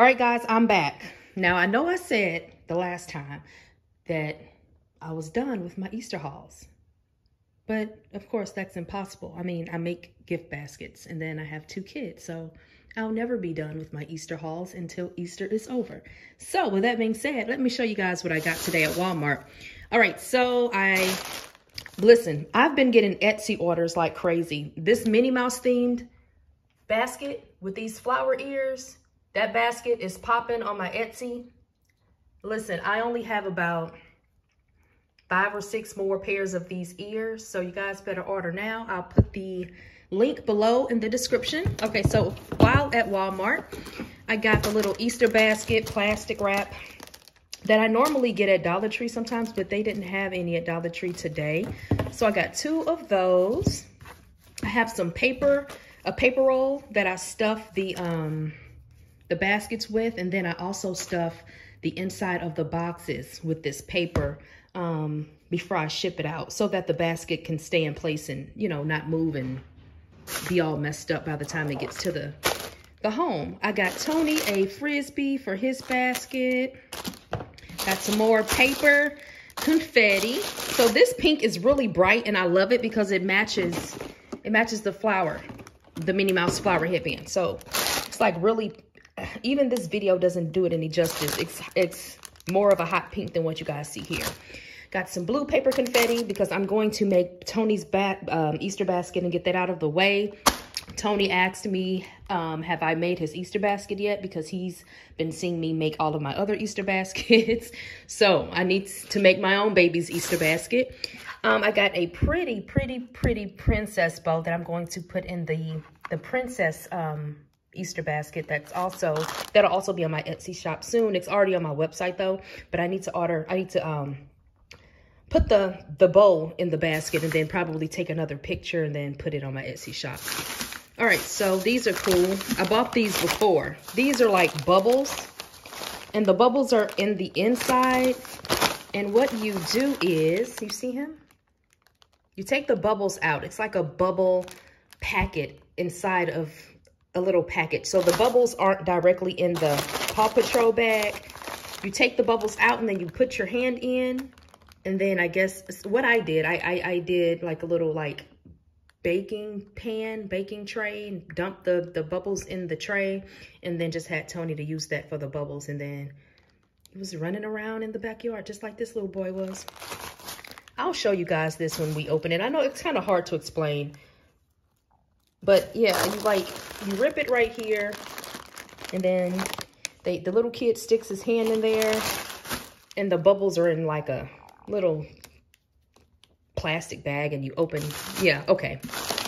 All right, guys, I'm back. Now, I know I said the last time that I was done with my Easter hauls. But of course, that's impossible. I mean, I make gift baskets and then I have two kids. So I'll never be done with my Easter hauls until Easter is over. So with that being said, let me show you guys what I got today at Walmart. All right, so I, listen, I've been getting Etsy orders like crazy. This Minnie Mouse themed basket with these flower ears, that basket is popping on my Etsy. Listen, I only have about five or six more pairs of these ears. So you guys better order now. I'll put the link below in the description. Okay, so while at Walmart, I got the little Easter basket plastic wrap that I normally get at Dollar Tree sometimes, but they didn't have any at Dollar Tree today. So I got two of those. I have some paper, a paper roll that I stuff the um the baskets with, and then I also stuff the inside of the boxes with this paper um, before I ship it out so that the basket can stay in place and, you know, not move and be all messed up by the time it gets to the, the home. I got Tony a Frisbee for his basket. Got some more paper confetti. So this pink is really bright and I love it because it matches, it matches the flower, the Minnie Mouse flower headband. So it's like really, even this video doesn't do it any justice. It's, it's more of a hot pink than what you guys see here. Got some blue paper confetti because I'm going to make Tony's bat, um, Easter basket and get that out of the way. Tony asked me, um, have I made his Easter basket yet? Because he's been seeing me make all of my other Easter baskets. so I need to make my own baby's Easter basket. Um, I got a pretty, pretty, pretty princess bow that I'm going to put in the, the princess um, Easter basket that's also, that'll also be on my Etsy shop soon. It's already on my website though, but I need to order, I need to um, put the, the bowl in the basket and then probably take another picture and then put it on my Etsy shop. All right, so these are cool. I bought these before. These are like bubbles and the bubbles are in the inside. And what you do is, you see him? You take the bubbles out. It's like a bubble packet inside of a little package. So the bubbles aren't directly in the Paw Patrol bag. You take the bubbles out and then you put your hand in. And then I guess what I did, I, I, I did like a little like baking pan, baking tray, and dumped the, the bubbles in the tray. And then just had Tony to use that for the bubbles. And then he was running around in the backyard just like this little boy was. I'll show you guys this when we open it. I know it's kind of hard to explain but yeah, you like, you rip it right here. And then they, the little kid sticks his hand in there. And the bubbles are in like a little plastic bag. And you open, yeah, okay.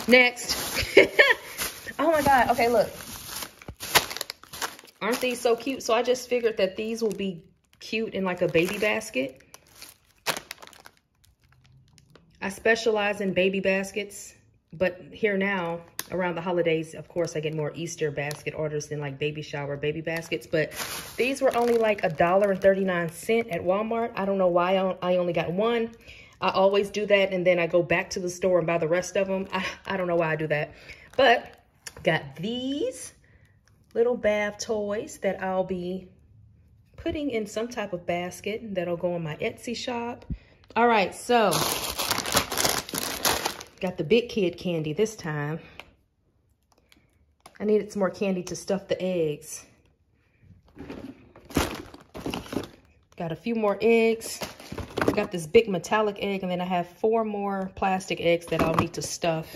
Next. oh my God. Okay, look. Aren't these so cute? So I just figured that these will be cute in like a baby basket. I specialize in baby baskets, but here now, around the holidays, of course, I get more Easter basket orders than like baby shower baby baskets. But these were only like a dollar and 39 cent at Walmart. I don't know why I only got one. I always do that. And then I go back to the store and buy the rest of them. I, I don't know why I do that. But got these little bath toys that I'll be putting in some type of basket that'll go in my Etsy shop. All right, so got the big kid candy this time. I needed some more candy to stuff the eggs. Got a few more eggs. Got this big metallic egg, and then I have four more plastic eggs that I'll need to stuff.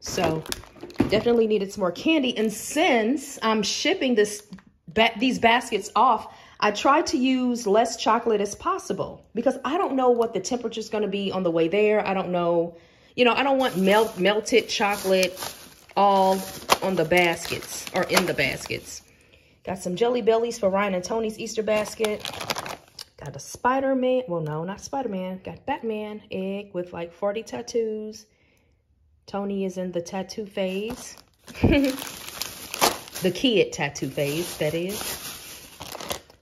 So definitely needed some more candy. And since I'm shipping this ba these baskets off, I try to use less chocolate as possible because I don't know what the temperature is going to be on the way there. I don't know, you know, I don't want melt melted chocolate all on the baskets or in the baskets. Got some Jelly Bellies for Ryan and Tony's Easter basket. Got a Spider-Man. Well, no, not Spider-Man. Got Batman egg with like 40 tattoos. Tony is in the tattoo phase. the kid tattoo phase, that is.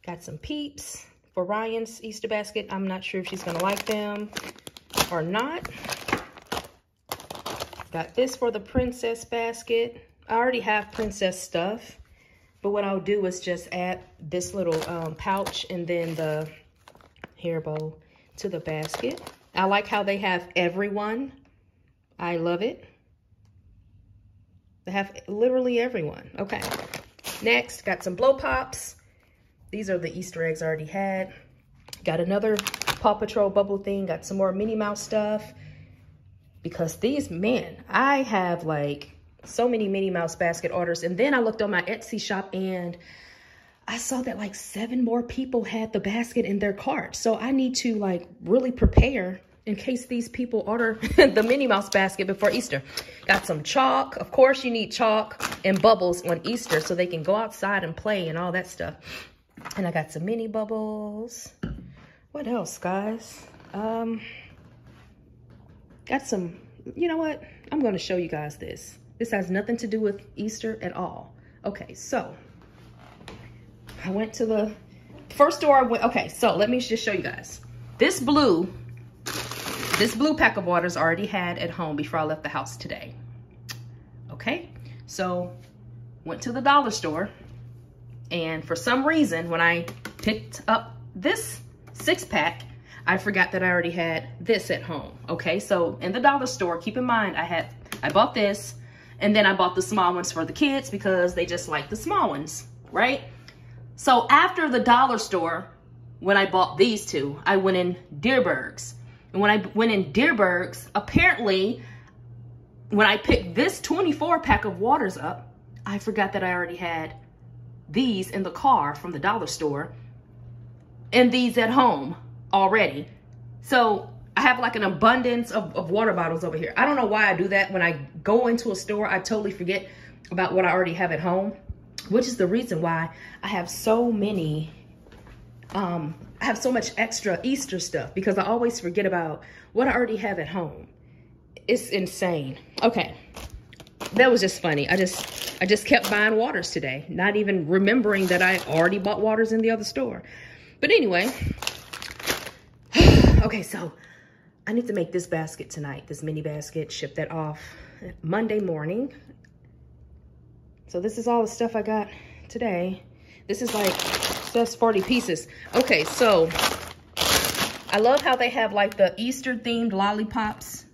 Got some Peeps for Ryan's Easter basket. I'm not sure if she's going to like them or not. Got this for the princess basket. I already have princess stuff. But what I'll do is just add this little um, pouch and then the hair bow to the basket. I like how they have everyone. I love it. They have literally everyone. Okay. Next, got some blow pops. These are the Easter eggs I already had. Got another Paw Patrol bubble thing. Got some more Minnie Mouse stuff. Because these, man, I have like so many Minnie Mouse basket orders. And then I looked on my Etsy shop and I saw that like seven more people had the basket in their cart. So I need to like really prepare in case these people order the Minnie Mouse basket before Easter. Got some chalk. Of course, you need chalk and bubbles on Easter so they can go outside and play and all that stuff. And I got some mini bubbles. What else, guys? Um, got some, you know what? I'm going to show you guys this. This has nothing to do with Easter at all. Okay, so I went to the first store I went. Okay, so let me just show you guys. This blue, this blue pack of waters already had at home before I left the house today. Okay, so went to the dollar store and for some reason, when I picked up this six pack, I forgot that I already had this at home. Okay, so in the dollar store, keep in mind, I had, I bought this and then I bought the small ones for the kids because they just like the small ones, right? So after the dollar store, when I bought these two, I went in Dierberg's. And when I went in Dierberg's, apparently, when I picked this 24 pack of waters up, I forgot that I already had these in the car from the dollar store and these at home already. So I have like an abundance of, of water bottles over here. I don't know why I do that. When I go into a store, I totally forget about what I already have at home, which is the reason why I have so many, um, I have so much extra Easter stuff because I always forget about what I already have at home. It's insane. Okay. That was just funny. I just, I just kept buying waters today, not even remembering that I already bought waters in the other store. But anyway, okay, so I need to make this basket tonight, this mini basket, ship that off Monday morning. So this is all the stuff I got today. This is like just 40 pieces. Okay, so I love how they have like the Easter themed lollipops.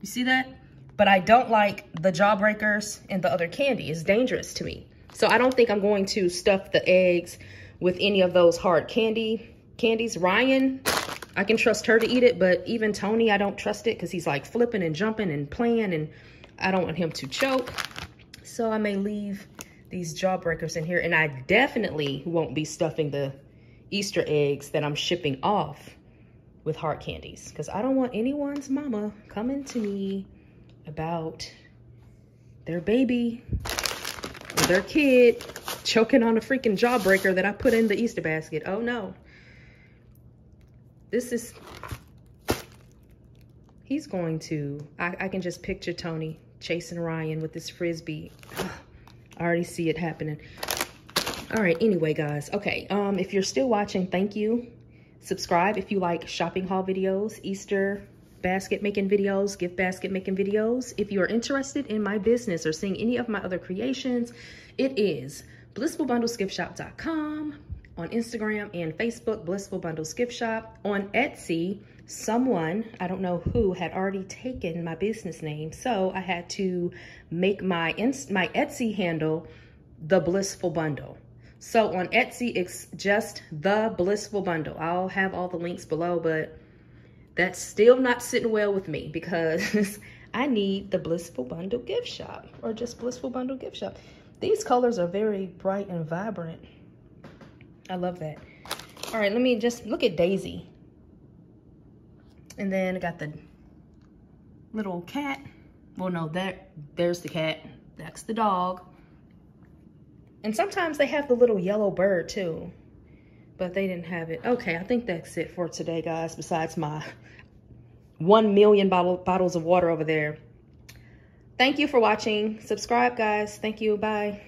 You see that? But I don't like the jawbreakers and the other candy. It's dangerous to me. So I don't think I'm going to stuff the eggs with any of those hard candy candies. Ryan I can trust her to eat it, but even Tony, I don't trust it because he's like flipping and jumping and playing and I don't want him to choke. So I may leave these jawbreakers in here and I definitely won't be stuffing the Easter eggs that I'm shipping off with hard candies because I don't want anyone's mama coming to me about their baby or their kid choking on a freaking jawbreaker that I put in the Easter basket. Oh no. This is, he's going to, I, I can just picture Tony chasing Ryan with this Frisbee. Ugh, I already see it happening. All right, anyway, guys. Okay, um, if you're still watching, thank you. Subscribe if you like shopping haul videos, Easter basket making videos, gift basket making videos. If you are interested in my business or seeing any of my other creations, it is blissfulbundlesgiftshop.com on Instagram and Facebook, Blissful Bundles Gift Shop. On Etsy, someone, I don't know who, had already taken my business name. So I had to make my, my Etsy handle the Blissful Bundle. So on Etsy, it's just the Blissful Bundle. I'll have all the links below, but that's still not sitting well with me because I need the Blissful Bundle gift shop or just Blissful Bundle gift shop. These colors are very bright and vibrant. I love that. All right, let me just look at Daisy. And then I got the little cat. Well, no, that there's the cat. That's the dog. And sometimes they have the little yellow bird too. But they didn't have it. Okay, I think that's it for today, guys. Besides my 1 million bottle, bottles of water over there. Thank you for watching. Subscribe, guys. Thank you. Bye.